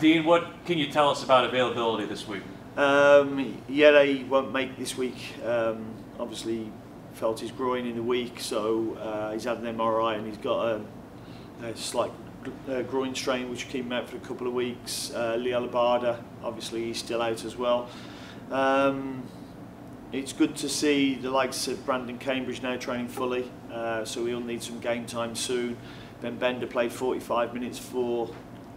Dean, what can you tell us about availability this week? Um, Jere won't make this week. Um, obviously, felt his groin in the week, so uh, he's had an MRI and he's got a, a slight uh, groin strain which came out for a couple of weeks. Uh, Abada, obviously, he's still out as well. Um, it's good to see the likes of Brandon Cambridge now training fully, uh, so he'll need some game time soon. Ben Bender played 45 minutes for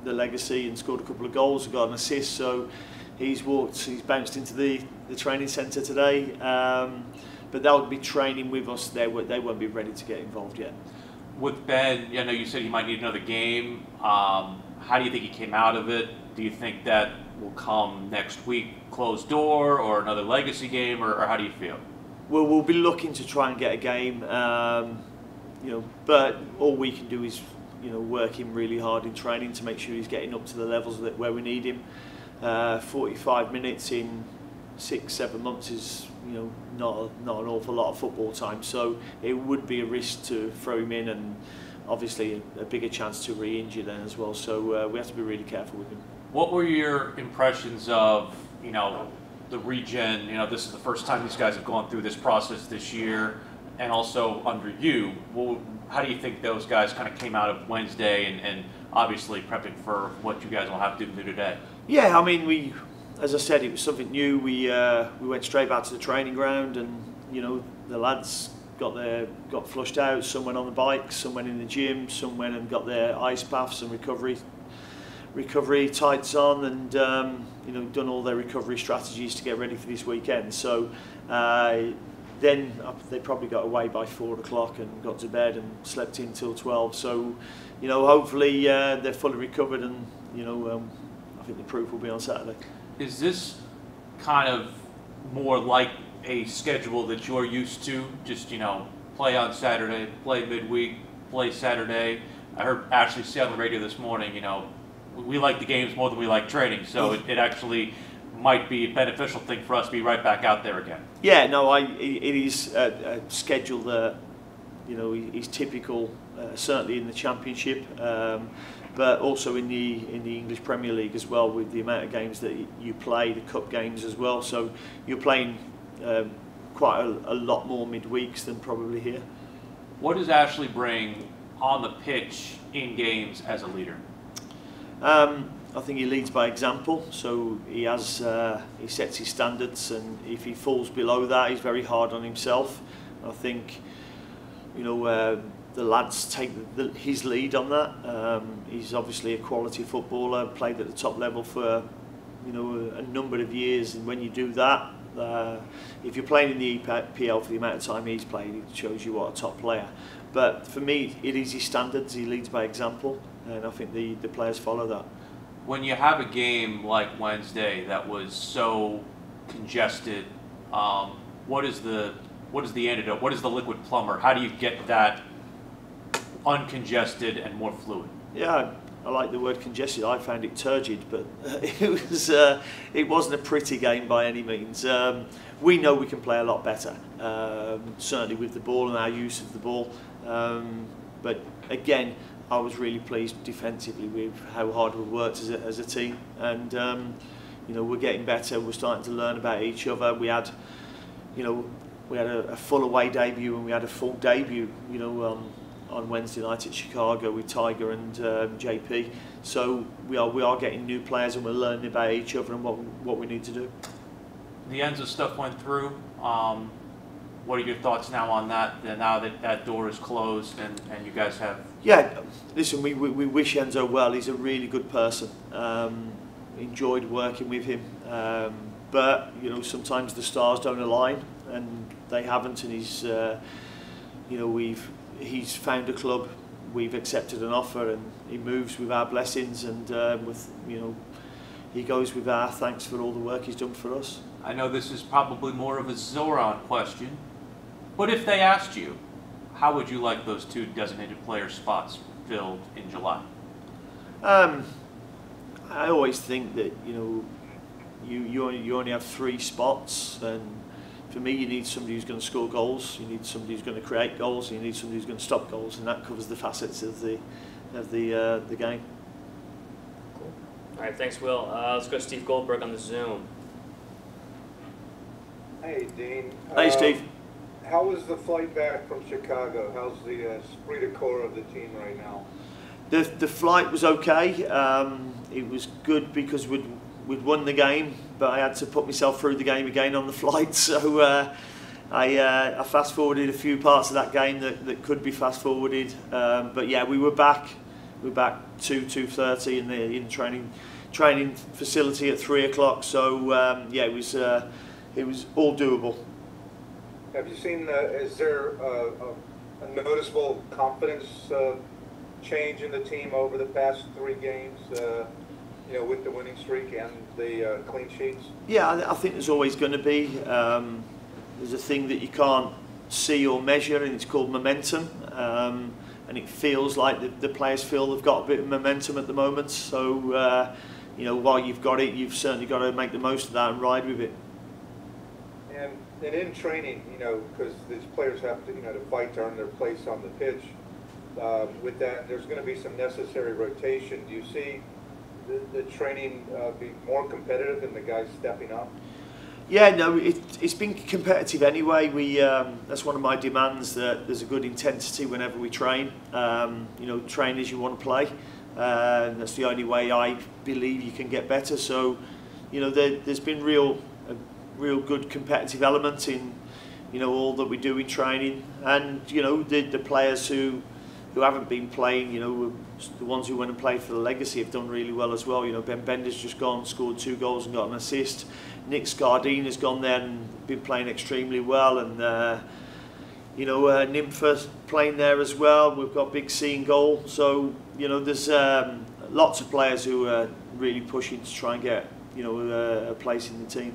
the legacy and scored a couple of goals and got an assist, so he's walked, he's bounced into the, the training centre today. Um, but they'll be training with us. They, they won't be ready to get involved yet. With Ben, I know you said he might need another game. Um, how do you think he came out of it? Do you think that will come next week, closed door, or another legacy game, or, or how do you feel? Well, we'll be looking to try and get a game, um, you know, but all we can do is, you know, working really hard in training to make sure he's getting up to the levels that where we need him. Uh, 45 minutes in six, seven months is you know not not an awful lot of football time. So it would be a risk to throw him in, and obviously a, a bigger chance to re-injure then as well. So uh, we have to be really careful with him. What were your impressions of you know the regen? You know, this is the first time these guys have gone through this process this year, and also under you. Well, how do you think those guys kind of came out of Wednesday and, and obviously prepping for what you guys will have to do today? Yeah, I mean we as I said, it was something new. We uh, we went straight back to the training ground, and you know the lads got their got flushed out. Some went on the bike, some went in the gym, some went and got their ice baths and recovery recovery tights on, and um, you know done all their recovery strategies to get ready for this weekend. So. Uh, then they probably got away by four o'clock and got to bed and slept in till 12 so you know hopefully uh, they're fully recovered and you know um, I think the proof will be on Saturday is this kind of more like a schedule that you're used to? Just, you know, play on Saturday, play midweek, play Saturday. I heard Ashley say on the radio this morning, you know, we like the games more than we like training, so it, it actually might be a beneficial thing for us to be right back out there again. Yeah, no, I, it is a, a schedule that, you know, is typical, uh, certainly in the championship. Um, but also in the in the English Premier League as well with the amount of games that you play, the cup games as well. So you're playing um, quite a, a lot more midweeks than probably here. What does Ashley bring on the pitch in games as a leader? Um, I think he leads by example. So he has uh, he sets his standards, and if he falls below that, he's very hard on himself. I think you know. Uh, the lads take the, his lead on that. Um, he's obviously a quality footballer, played at the top level for you know a, a number of years, and when you do that, uh, if you're playing in the EPL for the amount of time he's played, it shows you what a top player. But for me, it is his standards. He leads by example, and I think the, the players follow that. When you have a game like Wednesday that was so congested, um, what is the what is the antidote? What is the liquid plumber? How do you get that uncongested and more fluid. Yeah, I like the word congested. I found it turgid, but it was uh, it wasn't a pretty game by any means. Um, we know we can play a lot better, um, certainly with the ball and our use of the ball. Um, but again, I was really pleased defensively with how hard we worked as a, as a team, and um, you know we're getting better. We're starting to learn about each other. We had, you know, we had a, a full away debut and we had a full debut. You know. Um, on Wednesday night at Chicago with Tyger and um, JP. So we are we are getting new players and we're learning about each other and what what we need to do. The ends of stuff went through. Um, what are your thoughts now on that? Now that that door is closed and, and you guys have. Yeah, listen, we, we, we wish Enzo well. He's a really good person. Um, enjoyed working with him. Um, but, you know, sometimes the stars don't align and they haven't. And he's, uh, you know, we've he's found a club, we've accepted an offer, and he moves with our blessings, and uh, with you know, he goes with our thanks for all the work he's done for us. I know this is probably more of a Zoran question, but if they asked you, how would you like those two designated player spots filled in July? Um, I always think that you know, you you only, you only have three spots, and for me, you need somebody who's going to score goals, you need somebody who's going to create goals, and you need somebody who's going to stop goals, and that covers the facets of the of the uh, the game. Cool. All right, thanks, Will. Uh, let's go to Steve Goldberg on the Zoom. Hey, Dean. Hey, Uh, Steve. How was the flight back from Chicago? How's the uh, esprit de corps of the team right now? The the flight was okay. Um, it was good because we'd we'd won the game, but I had to put myself through the game again on the flight. So uh, I uh, I fast forwarded a few parts of that game that, that could be fast forwarded. Um, but yeah, we were back. We were back two two thirty in the in training training facility at three o'clock. So um, yeah, it was uh, it was all doable. Have you seen, uh, is there uh, a, a noticeable confidence uh, change in the team over the past three games, uh, you know, with the winning streak and the uh, clean sheets? Yeah, I, I think there's always going to be. Um, there's a thing that you can't see or measure, and it's called momentum. Um, and it feels like the, the players feel they've got a bit of momentum at the moment. So, uh, you know, while you've got it, you've certainly got to make the most of that and ride with it. And, and in training, you know, because these players have to, you know, to fight to earn their place on the pitch, uh, with that, there's going to be some necessary rotation. Do you see the, the training uh, be more competitive and the guys stepping up? Yeah, no, it, it's been competitive anyway. We um, that's one of my demands that there's a good intensity whenever we train. Um, you know, train as you want to play. Uh, that's the only way I believe you can get better. So, you know, there, there's been real, real good competitive element in, you know, all that we do in training, and you know, the the players who who haven't been playing, you know, the ones who went and played for the legacy have done really well as well. You know, Ben Bender's just gone, scored two goals and got an assist. Nick Scardina has gone there and been playing extremely well, and uh, you know, uh, Nympha playing there as well. We've got Big in goal, so you know, there's um, lots of players who are really pushing to try and get you know a place in the team.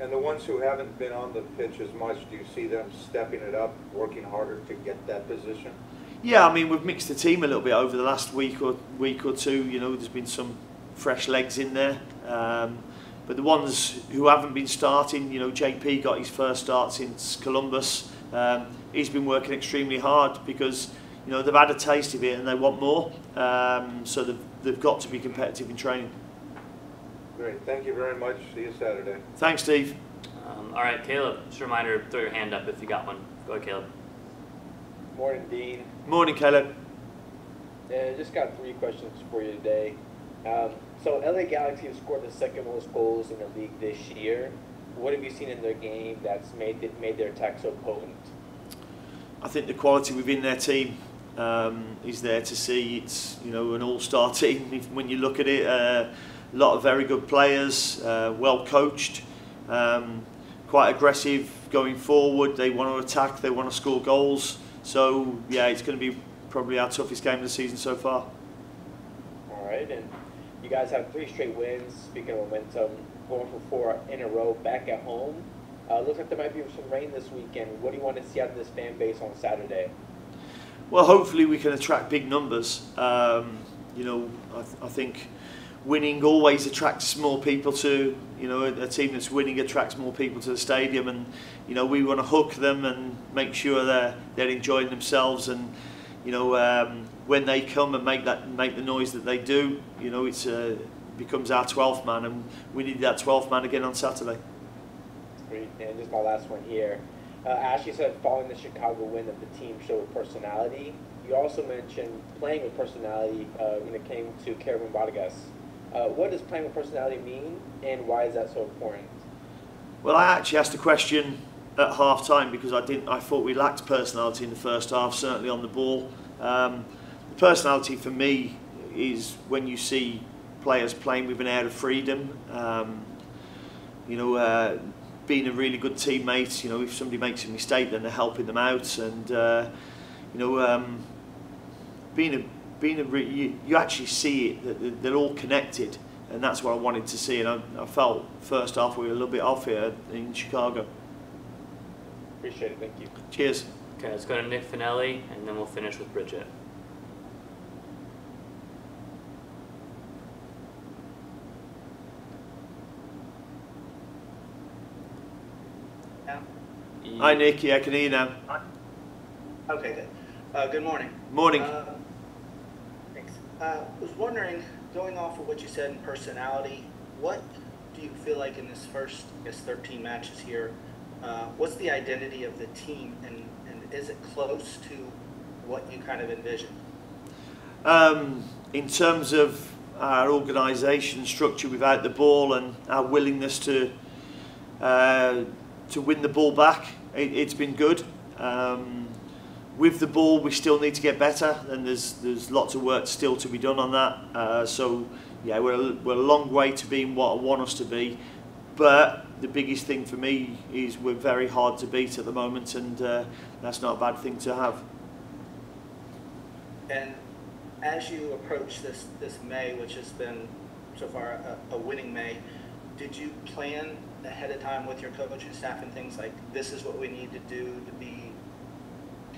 And the ones who haven't been on the pitch as much, do you see them stepping it up, working harder to get that position? Yeah, I mean we've mixed the team a little bit over the last week or week or two. You know, there's been some fresh legs in there, um, but the ones who haven't been starting, you know, JP got his first start since Columbus. Um, he's been working extremely hard because you know they've had a taste of it and they want more. Um, so they've they've got to be competitive in training. Great, thank you very much. See you Saturday. Thanks, Steve. Um, all right, Caleb, just a reminder, throw your hand up if you got one. Go ahead, Caleb. Morning, Dean. Morning, Caleb. Uh, just got three questions for you today. Um, so, LA Galaxy has scored the second most goals in the league this year. What have you seen in their game that's made it, made their attack so potent? I think the quality within their team um, is there to see. It's you know an all-star team if, when you look at it. Uh, a lot of very good players, uh, well coached, um, quite aggressive going forward. They want to attack. They want to score goals. So yeah, it's going to be probably our toughest game of the season so far. All right, and you guys have three straight wins. Speaking of momentum, going for four in a row back at home. Uh, looks like there might be some rain this weekend. What do you want to see out of this fan base on Saturday? Well, hopefully we can attract big numbers. Um, you know, I, th- I think winning always attracts more people to, you know, a, a team that's winning attracts more people to the stadium, and you know we want to hook them and make sure they're they're enjoying themselves, and you know um, when they come and make that make the noise that they do, you know it's uh, becomes our 12th man, and we need that 12th man again on Saturday. Great. And just my last one here. Uh, Ashley said following the Chicago win that the team showed personality. You also mentioned playing with personality uh, when it came to Kerwin Vargas. Uh, what does playing with personality mean, and why is that so important? Well, I actually asked a question at half time because I didn't. I thought we lacked personality in the first half, certainly on the ball. Um, the personality for me is when you see players playing with an air of freedom. Um, you know, uh, being a really good teammate. You know, if somebody makes a mistake, then they're helping them out, and uh, you know, um, being a being a re- you, you actually see it that they're all connected, and that's what I wanted to see. And I, I felt first half we were a little bit off here in Chicago. Appreciate it. Thank you. Cheers. Okay, let's go to Nick Finelli, and then we'll finish with Bridget. Yeah. Hi Nick, yeah, I can hear you now. Okay, good. Uh, good morning. Morning. Uh, thanks. Uh, was wondering, going off of what you said in personality, what do you feel like in this first, I guess, 13 matches here? Uh, what's the identity of the team, and, and is it close to what you kind of envisioned? Um, in terms of our organisation structure without the ball and our willingness to uh, to win the ball back, it, it's been good. Um, with the ball, we still need to get better, and there's there's lots of work still to be done on that. Uh, so yeah, we're a, we're a long way to being what I want us to be, but the biggest thing for me is we're very hard to beat at the moment, and uh, that's not a bad thing to have. And as you approach this, this May, which has been so far a, a winning May, did you plan ahead of time with your coaching staff and things like this is what we need to do to be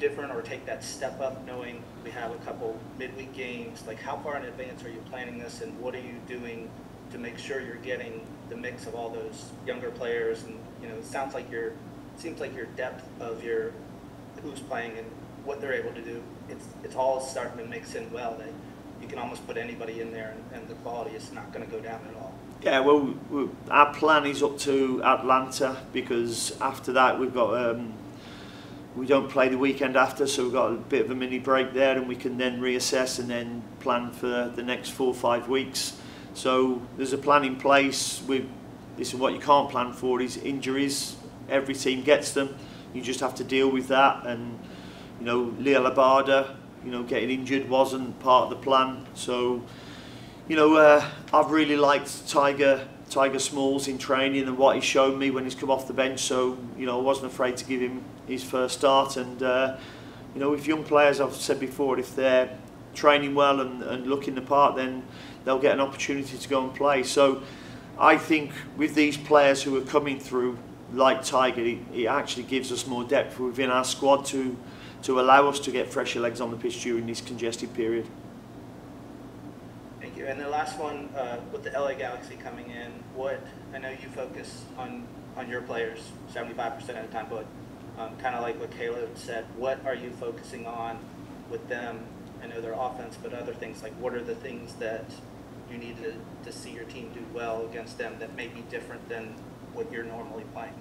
different or take that step up knowing we have a couple midweek games? Like how far in advance are you planning this and what are you doing to make sure you're getting the mix of all those younger players? And you know it sounds like your seems like your depth of your who's playing and what they're able to do it's it's all starting to mix in well that you can almost put anybody in there and, and the quality is not going to go down at all. Yeah, well, we, our plan is up to Atlanta because after that we've got um, we don't play the weekend after, so we've got a bit of a mini break there, and we can then reassess and then plan for the next four or five weeks. So there's a plan in place. We this is what you can't plan for is injuries. Every team gets them. You just have to deal with that. And you know, Liel Abada, you know, getting injured wasn't part of the plan. So you know, uh, I've really liked Tyger Tyger Smalls in training and what he showed me when he's come off the bench. So you know, I wasn't afraid to give him his first start. And uh, you know, if young players, I've said before, if they're training well and, and looking the part, then they'll get an opportunity to go and play. So I think with these players who are coming through, like Tyger, it, it actually gives us more depth within our squad to to allow us to get fresher legs on the pitch during this congested period. And the last one, uh, with the LA Galaxy coming in, what I know you focus on on your players 75% of the time, but um, kind of like what Caleb said, what are you focusing on with them? I know their offense, but other things like what are the things that you need to, to see your team do well against them that may be different than what you're normally playing?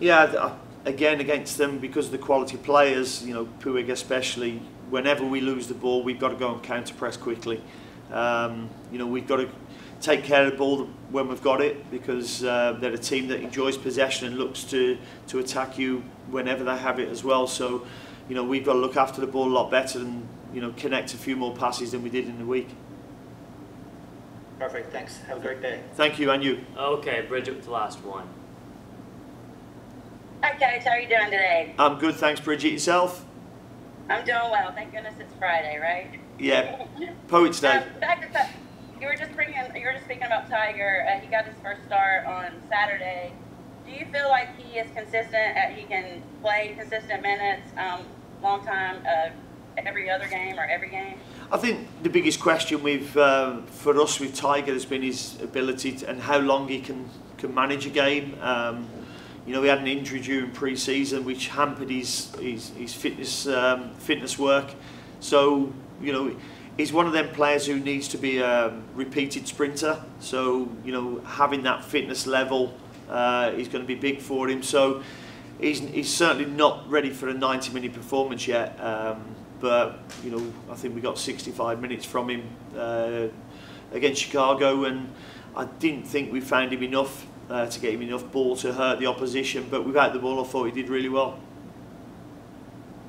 Yeah, again against them because of the quality players, you know, Puig especially. Whenever we lose the ball, we've got to go and counter press quickly. Um, you know, we've got to take care of the ball when we've got it because uh, they're a team that enjoys possession and looks to to attack you whenever they have it as well. So, you know, we've got to look after the ball a lot better and you know connect a few more passes than we did in the week. Perfect. Thanks. Have a great day. Thank you, and you. Okay, Bridget with the last one. Hi, Coach. How are you doing today? I'm good, thanks, Bridget. Yourself? I'm doing well. Thank goodness it's Friday, right? Yeah, Poets Day. Um, back to that, you were just bringing. You were just speaking about Tyger. Uh, he got his first start on Saturday. Do you feel like he is consistent? Uh, he can play consistent minutes, um, long time, uh, every other game or every game? I think the biggest question with uh, for us with Tyger has been his ability to, and how long he can can manage a game. Um, you know, he had an injury during pre-season which hampered his his, his fitness um, fitness work. So you know, he's one of them players who needs to be a repeated sprinter. So you know, having that fitness level uh, is going to be big for him. So he's he's certainly not ready for a 90-minute performance yet. Um, but you know, I think we got 65 minutes from him uh, against Chicago, and I didn't think we found him enough uh, to get him enough ball to hurt the opposition. But without the ball, I thought he did really well.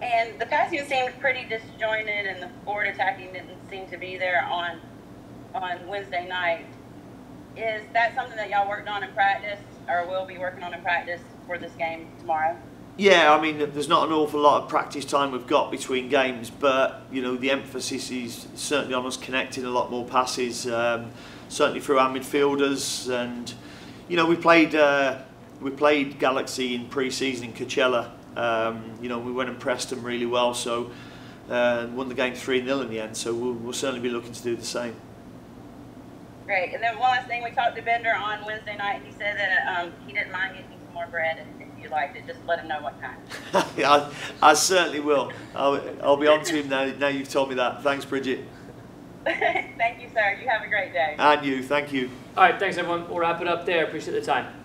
And the passing seemed pretty disjointed, and the forward attacking didn't seem to be there on on Wednesday night. Is that something that y'all worked on in practice, or will be working on in practice for this game tomorrow? Yeah, I mean, there's not an awful lot of practice time we've got between games, but you know the emphasis is certainly on us connecting a lot more passes, um, certainly through our midfielders, and you know we played uh, we played Galaxy in pre-season in Coachella. Um, you know we went and pressed them really well, so uh, won the game three 0 in the end. So we'll, we'll certainly be looking to do the same. Great. And then one last thing, we talked to Bender on Wednesday night. He said that um, he didn't mind getting some more bread if, if you liked it. Just let him know what kind. I, I certainly will. I'll, I'll be on to him now. Now you've told me that. Thanks, Bridget. Thank you, sir. You have a great day. And you, thank you. All right, thanks everyone. We'll wrap it up there. Appreciate the time.